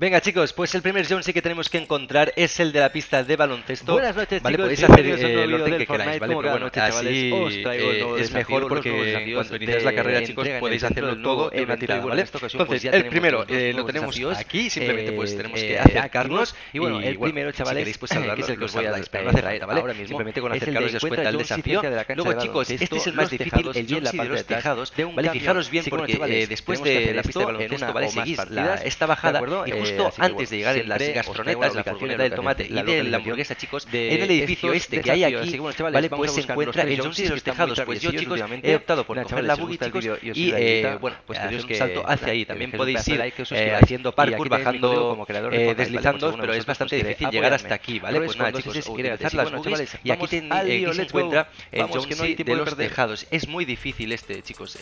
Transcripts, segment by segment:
Venga chicos, pues el primer Jonesy que tenemos que encontrar es el de la pista de baloncesto. Buenas noches vale, chicos, podéis hacer eh, el orden que queráis, ¿vale? Pero bueno, noche, así eh, es mejor porque cuando iniciáis la carrera chicos podéis hacerlo todo en una tirada, ¿vale? Entonces, el primero eh, lo nuevos tenemos aquí, simplemente pues eh, tenemos eh, que activos. acercarnos Y bueno, el primero, si chavales, queréis pues que saludar es el que os voy a falta, ¿vale? ahora mismo, Simplemente con acercaros os cuenta el desafío. Luego chicos, este es el más difícil, el de los tejados, ¿vale? Fijaros bien Sí, porque eh, después de la pista de baloncesto, esto, ¿vale? Seguís esta ¿de bajada y Eh, justo así antes de bueno, llegar en las gastronetas, la furgoneta del tomate y de la hamburguesa, chicos, de en el edificio este que hay aquí, ¿vale? Pues se encuentra el Jonesy de los tejados. Pues yo, chicos, he optado por coger la buggy, chicos, y de bueno, pues un salto hacia ahí. También podéis de ir haciendo parkour, bajando, de deslizando, pero es bastante difícil llegar hasta aquí, ¿vale? Pues nada, chicos, utilizar las buggies y aquí se encuentra el tiempo de los tejados. Es muy difícil este, chicos.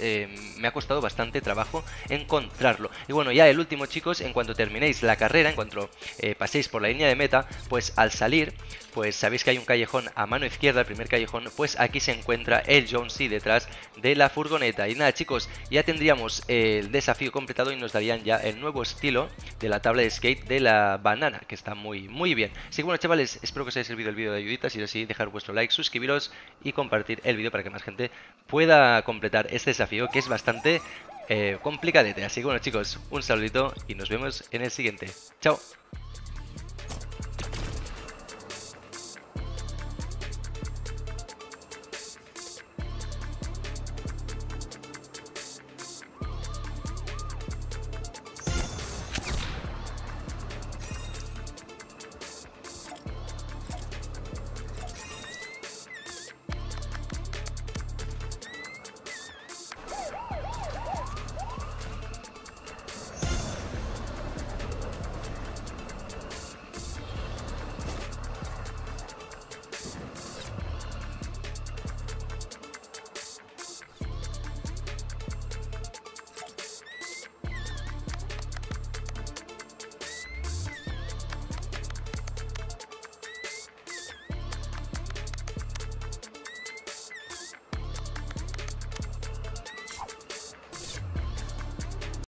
me ha costado bastante trabajo encontrarlo. Y bueno, ya el último, chicos, en cuanto terminéis la carrera, en cuanto eh, paséis por la línea de meta, pues al salir, pues sabéis que hay un callejón a mano izquierda, el primer callejón, pues aquí se encuentra el Jonesy detrás de la furgoneta. Y nada, chicos, ya tendríamos eh, el desafío completado y nos darían ya el nuevo estilo de la tabla de skate de la banana, que está muy, muy bien. Así que bueno, chavales, espero que os haya servido el vídeo de ayuditas. Si es así, dejar vuestro like, suscribiros y compartir el vídeo para que más gente pueda completar este desafío, que es bastante eh, complicadete. Así que bueno, chicos, un saludito y nos vemos en el siguiente. Chao.